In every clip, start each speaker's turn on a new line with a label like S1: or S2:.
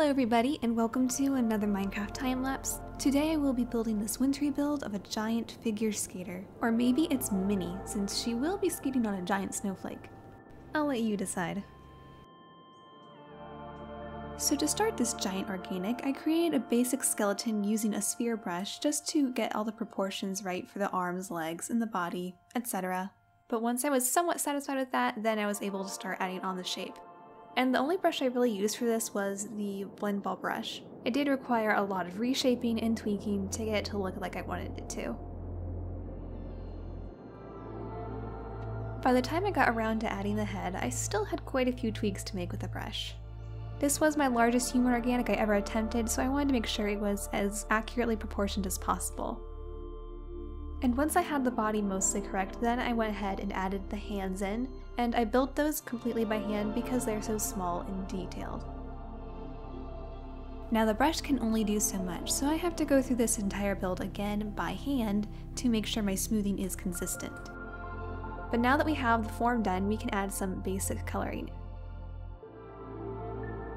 S1: Hello everybody and welcome to another Minecraft time lapse. Today I will be building this wintry build of a giant figure skater. Or maybe it's mini since she will be skating on a giant snowflake. I'll let you decide. So to start this giant organic, I created a basic skeleton using a sphere brush just to get all the proportions right for the arms, legs, and the body, etc. But once I was somewhat satisfied with that, then I was able to start adding on the shape. And the only brush I really used for this was the blend ball brush. It did require a lot of reshaping and tweaking to get it to look like I wanted it to. By the time I got around to adding the head, I still had quite a few tweaks to make with the brush. This was my largest human organic I ever attempted, so I wanted to make sure it was as accurately proportioned as possible. And once I had the body mostly correct, then I went ahead and added the hands in, and I built those completely by hand because they're so small and detailed. Now the brush can only do so much, so I have to go through this entire build again by hand to make sure my smoothing is consistent. But now that we have the form done, we can add some basic coloring.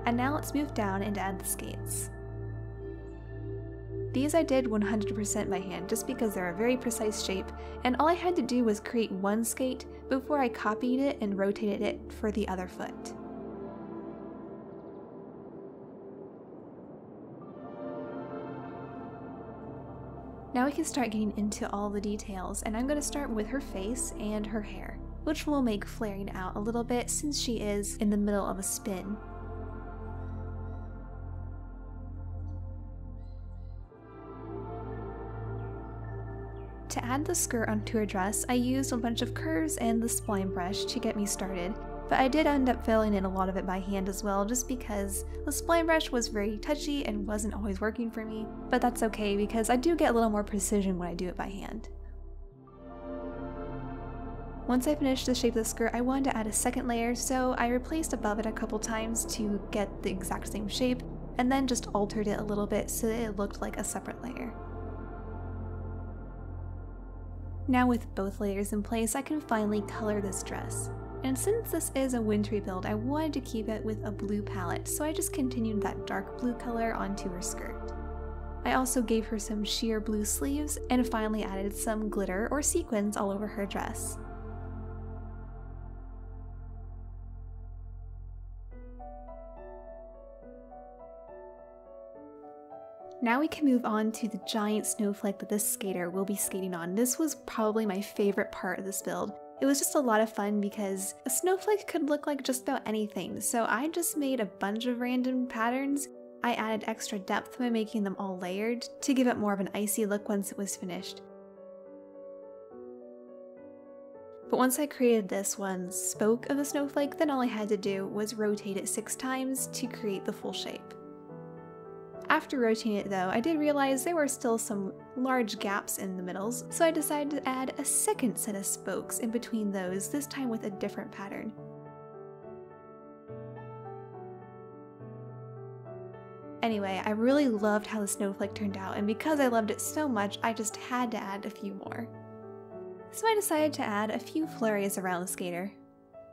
S1: And now let's move down and add the skates. These I did 100% by hand just because they're a very precise shape, and all I had to do was create one skate before I copied it and rotated it for the other foot. Now we can start getting into all the details, and I'm going to start with her face and her hair, which will make flaring out a little bit since she is in the middle of a spin. To add the skirt onto her dress, I used a bunch of curves and the spline brush to get me started, but I did end up filling in a lot of it by hand as well just because the spline brush was very touchy and wasn't always working for me, but that's okay because I do get a little more precision when I do it by hand. Once I finished the shape of the skirt, I wanted to add a second layer, so I replaced above it a couple times to get the exact same shape, and then just altered it a little bit so that it looked like a separate layer. Now with both layers in place, I can finally color this dress. And since this is a wintry build, I wanted to keep it with a blue palette, so I just continued that dark blue color onto her skirt. I also gave her some sheer blue sleeves and finally added some glitter or sequins all over her dress. Now we can move on to the giant snowflake that this skater will be skating on. This was probably my favorite part of this build. It was just a lot of fun because a snowflake could look like just about anything, so I just made a bunch of random patterns. I added extra depth by making them all layered to give it more of an icy look once it was finished. But once I created this one spoke of the snowflake, then all I had to do was rotate it six times to create the full shape. After rotating it though, I did realize there were still some large gaps in the middles, so I decided to add a second set of spokes in between those, this time with a different pattern. Anyway, I really loved how the snowflake turned out, and because I loved it so much, I just had to add a few more. So I decided to add a few flurries around the skater.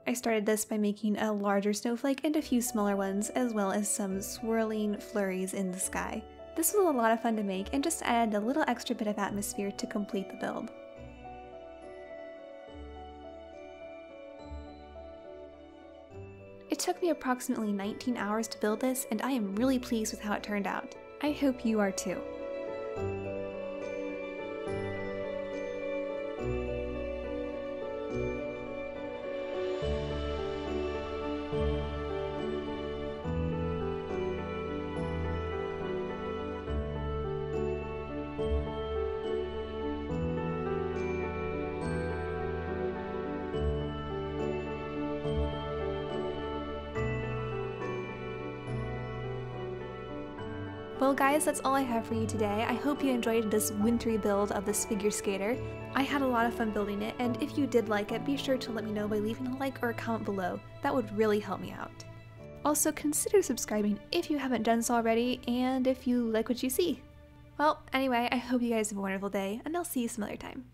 S1: I started this by making a larger snowflake and a few smaller ones, as well as some swirling flurries in the sky. This was a lot of fun to make and just added a little extra bit of atmosphere to complete the build. It took me approximately 19 hours to build this and I am really pleased with how it turned out. I hope you are too. Well guys, that's all I have for you today. I hope you enjoyed this wintry build of this figure skater. I had a lot of fun building it, and if you did like it, be sure to let me know by leaving a like or a comment below. That would really help me out. Also, consider subscribing if you haven't done so already, and if you like what you see. Well, anyway, I hope you guys have a wonderful day, and I'll see you some other time.